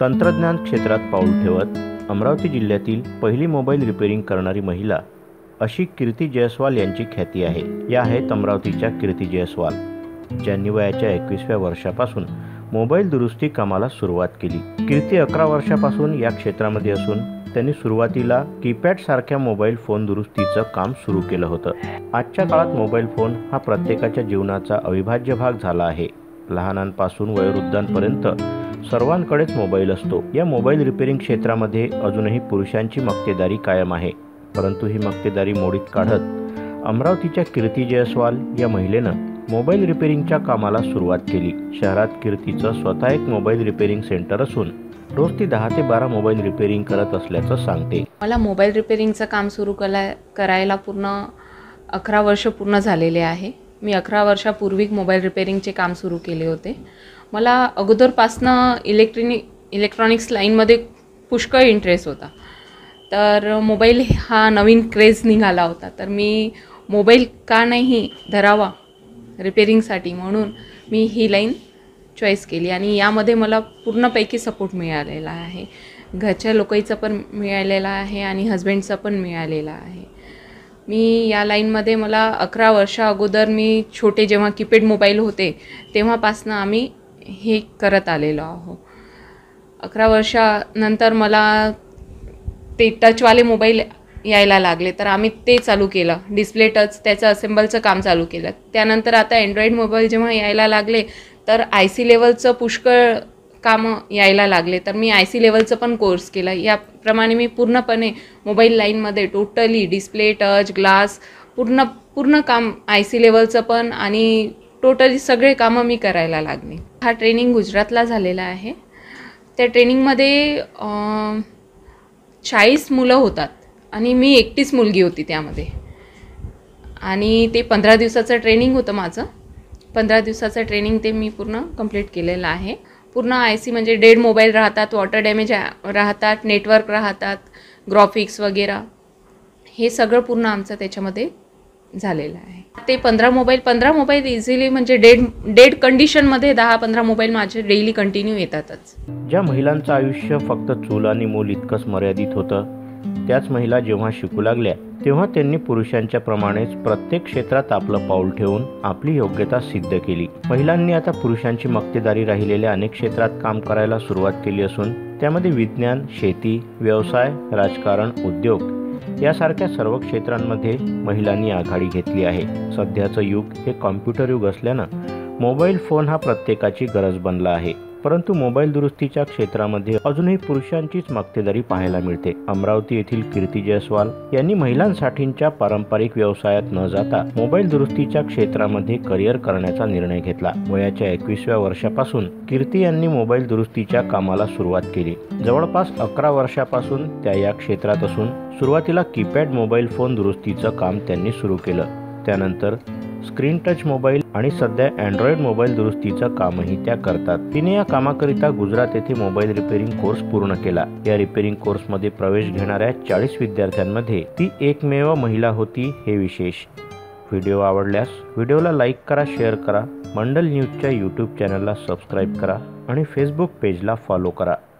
तंत्रज्ञान क्षेत्रात पाऊल ठेवत अमरावती जिल्ह्यातील पहिली मोबाईल रिपेअरिंग करणारी महिला अशी कीर्ती जयस्वाल यांची ख्याती आहे. या आहेत अमरावतीच्या कीर्ती जयस्वाल. ज्यांनी वयाच्या एकवीसव्या वर्षापासून मोबाईल दुरुस्ती कामाला सुरुवात केली. कीर्ती अकरा वर्षापासून या क्षेत्रामध्ये असून त्यांनी सुरुवातीला कीपॅड सारख्या मोबाईल फोन दुरुस्तीचं काम सुरू केलं होतं. आजच्या काळात मोबाईल फोन हा प्रत्येकाच्या जीवनाचा अविभाज्य भाग झाला आहे. लहानांपासून वयोवृद्धांपर्यंत सर्वांकडेच मोबाईल असतो. या मोबाईल रिपेअरिंग क्षेत्रामध्ये अजूनही पुरुषांची मक्तेदारी कायम आहे. परंतु ही मक्तेदारी मोडीत काढत अमरावतीच्या कीर्ती जयस्वाल या महिलेनं मोबाईल रिपेअरिंगच्या कामाला सुरुवात केली. शहरात कीर्तीचं स्वतः एक मोबाईल रिपेअरिंग सेंटर असून रोज ती दहा ते बारा मोबाईल रिपेअरिंग करत असल्याचं सांगते. मला मोबाईल रिपेअरिंगचं काम सुरू कला करायला पूर्ण अकरा वर्ष पूर्ण झालेले आहे. मी अकरा वर्षापूर्वी मोबाईल रिपेअरिंगचे काम सुरू केले होते. मला अगोदरपासनं इलेक्ट्रॉनिक इलेक्ट्रॉनिक्स लाईनमध्ये पुष्कळ इंटरेस्ट होता. तर मोबाईल हा नवीन क्रेज निघाला होता. तर मी मोबाईल का नाही धरावा रिपेरिंगसाठी म्हणून मी ही लाईन चॉईस केली आणि यामध्ये मला पूर्णपैकी सपोर्ट मिळालेला आहे. घरच्या लोकांचा पण मिळालेला आहे आणि हजबंडचा पण मिळालेला आहे. मी या लाईनमध्ये मला अकरा वर्षा अगोदर मी छोटे जेव्हा कीपॅड मोबाईल होते तेव्हापासनं आम्ही हे करत आलेलो आहो. अकरा वर्षानंतर मला ते टचवाले मोबाईल यायला लागले तर आम्ही ते चालू केलं. डिस्प्ले टच त्याचं असेंबलचं काम चालू केलं. त्यानंतर आता अँड्रॉईड मोबाईल जेव्हा यायला लागले तर आय सी लेवलचं पुष्कळ कामं यायला लागले. तर मी आय सी लेवलचं पण कोर्स केला. याप्रमाणे मी पूर्णपणे मोबाईल लाईनमध्ये टोटली डिस्प्ले टच ग्लास पूर्ण पूर्ण काम आय सी लेवलचं पण आणि टोटली सगळे कामं मी करायला लागले. हा ट्रेनिंग गुजरातला झालेला आहे. त्या ट्रेनिंगमध्ये चाळीस मुलं होतात आणि मी एकटीच मुलगी होती त्यामध्ये. आणि ते पंधरा दिवसाचं ट्रेनिंग होतं माझं. पंधरा दिवसाचं ट्रेनिंग ते मी पूर्ण कंप्लीट केलेलं आहे. पूर्ण आय सी म्हणजे डेड मोबाईल राहतात वॉटर डॅमेज राहतात नेटवर्क राहतात ग्राफिक्स वगैरे. हे सगळं पूर्ण आमचं त्याच्यामध्ये झालेलं आहे. ते पंधरा मोबाईल पंधरा मोबाईल इझिली म्हणजे डेड डेड कंडिशनमध्ये दहा पंधरा मोबाईल माझे डेली कंटिन्यू येतातच. ज्या महिलांचं आयुष्य फक्त चूल आणि मूल इतकंच मर्यादित होतं त्याच महिला जेव्हा शिकू लागल्या तेव्हा त्यांनी पुरुषांच्या प्रमाणेच प्रत्येक क्षेत्रात आपलं पाऊल ठेवून आपली योग्यता सिद्ध केली. महिलांनी आता पुरुषांची मक्तेदारी राहिलेल्या अनेक क्षेत्रात काम करायला सुरुवात केली असून त्यामध्ये विज्ञान शेती व्यवसाय राजकारण उद्योग यासारख्या सर्व क्षेत्रांमध्ये महिलांनी आघाडी घेतली आहे. सध्याचं युग हे कॉम्प्युटर युग असल्यानं मोबाईल फोन हा प्रत्येकाची गरज बनला आहे. परंतु मोबाईल दुरुस्तीच्या क्षेत्रामध्ये अजूनही पुरुषांचीच मक्तेदारी पाहायला मिळते. अमरावती येथील कीर्ती जयस्वाल यांनी महिलांसाठीच्या पारंपरिक व्यवसायात न जाता मोबाईल दुरुस्तीच्या क्षेत्रामध्ये करिअर करण्याचा निर्णय घेतला. वयाच्या एकवीसव्या वर्षापासून कीर्ती यांनी मोबाईल दुरुस्तीच्या कामाला सुरुवात केली. जवळपास अकरा वर्षापासून त्या या क्षेत्रात असून सुरुवातीला कीपॅड मोबाईल फोन दुरुस्तीचं काम त्यांनी सुरू केलं. त्यानंतर स्क्रीन टच मोबाईल आणि सध्या अँड्रॉइड मोबाईल दुरुस्तीचं कामही त्या करतात. तिने या कामाकरिता गुजरात येथे मोबाईल रिपेअरिंग कोर्स पूर्ण केला. या रिपेअरिंग कोर्समध्ये प्रवेश घेणाऱ्या चाळीस विद्यार्थ्यांमध्ये ती एकमेव महिला होती हे विशेष. व्हिडिओ आवडल्यास व्हिडिओला लाईक करा शेअर करा मंडल न्यूजच्या यूट्यूब चॅनलला सबस्क्राईब करा आणि फेसबुक पेजला फॉलो करा.